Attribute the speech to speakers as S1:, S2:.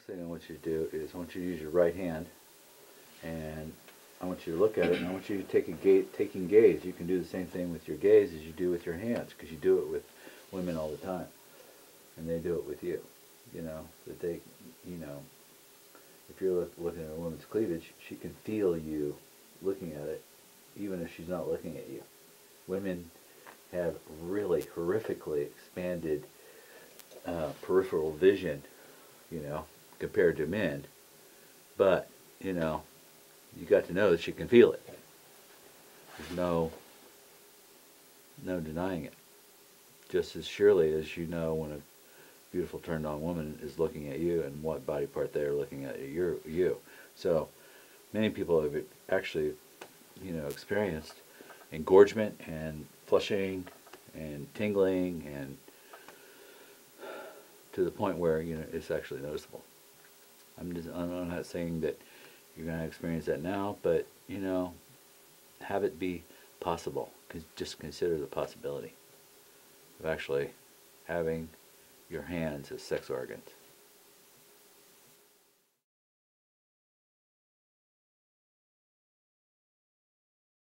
S1: Next thing I want you to do is I want you to use your right hand and I want you to look at it and I want you to take a gaze, taking gaze. You can do the same thing with your gaze as you do with your hands because you do it with women all the time and they do it with you. You know, that they, you know, if you're look, looking at a woman's cleavage, she can feel you looking at it even if she's not looking at you. Women have really horrifically expanded uh, peripheral vision, you know, compared to men. But, you know, you got to know that she can feel it. There's no no denying it. Just as surely as you know when a beautiful turned on woman is looking at you and what body part they're looking at you're you. So many people have actually, you know, experienced engorgement and flushing and tingling and to the point where you know it's actually noticeable. I'm just I'm not saying that you're going to experience that now, but you know, have it be possible. Just consider the possibility of actually having your hands as sex organs.